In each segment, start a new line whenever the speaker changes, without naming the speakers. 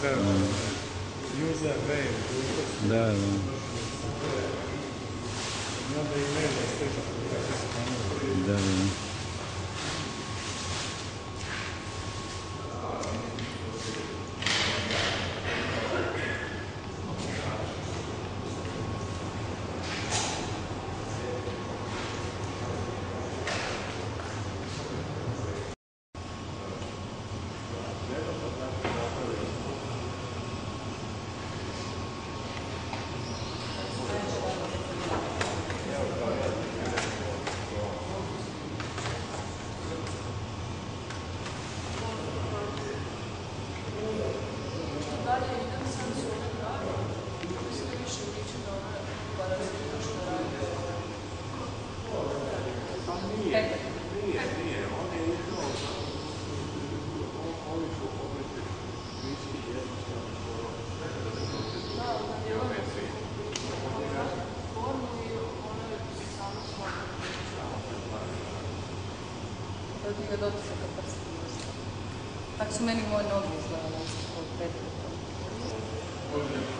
Да. Да, да.
Надо имейл Да, да. Ευχαριστώ πολύ για την κατασκευή σα. Τα εξουμένει
μόνοι μα
για να είμαστε από.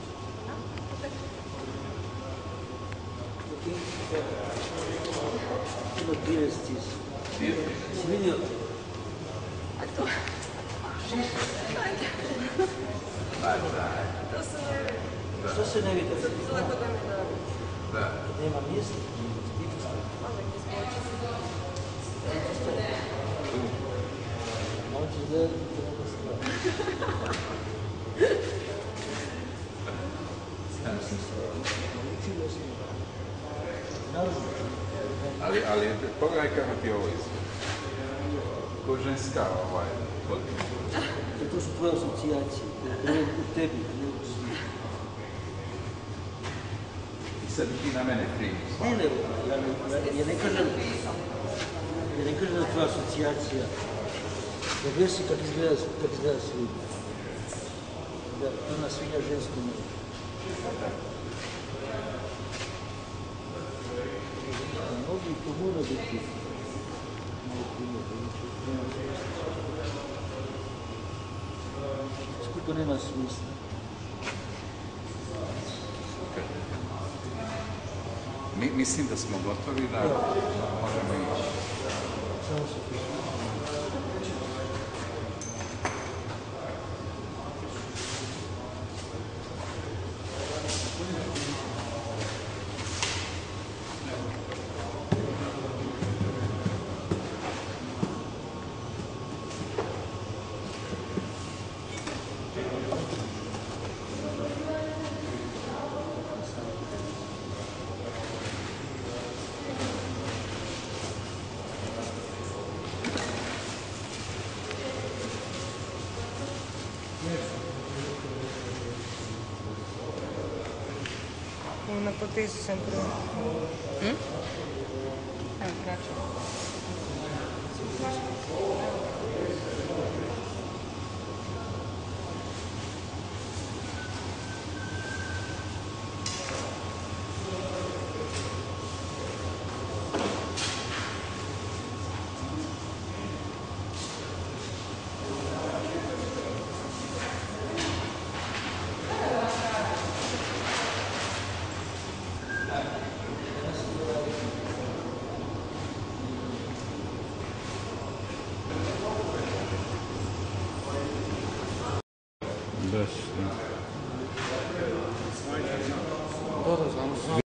Uma pira se
diz. Pira? Estou.
Što se ne vidi? Nema mjesta. Hoćeš da je druga strana. Učila sam.
Ali, ali pogledaj kako ti ovo izgleda. Ko ženska ovaj hodina.
To su tvoje asocijacije. U tebi, ne u tebi.
I sad ti na mene krivi
Ne, ne, ja ne, ja- ja ne kažem, ja ne kažem da je tvoja asocijacija. Jesi kako izgleda, kako izgleda svinja. Da, ona svinja žensko može. Mnogi to mora biti. malo puno, da više nema smisla. Skupo nema smisla.
Mi, mislim da smo gotovi da možemo ići.
na potência sempre. Hum? Ah, é,
prático. はい。